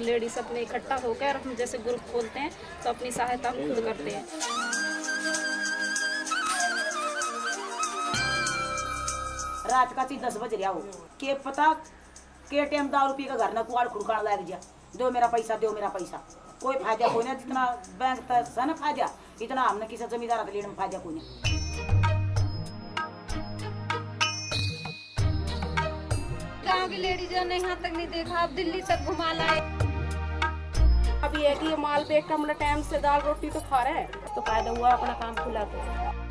Ladies अपने इकट्ठा होकर हम जैसे ग्रुप खोलते हैं तो अपनी सहायता हम खुद करते हैं। रात का चीज़ दस बज रहा हो। के पता के टाइम दारू पी के घर ना कुआड़ खुड़कान लग जा। दो मेरा पैसा दो मेरा पैसा। कोई फ़ायदा कोई ना जितना बैंक तक सन फ़ायदा इतना हमने किसी जमींदार के लेने में फ़ायदा कोई नहीं। गाँव की लेडीजों ने यहाँ तक नहीं देखा आप दिल्ली तक घुमा लाए। अब ये है कि माल पे एक टाइम से दाल रोटी तो खा रहे हैं। तो फ़ायदा हुआ, अपना काम खुला तो।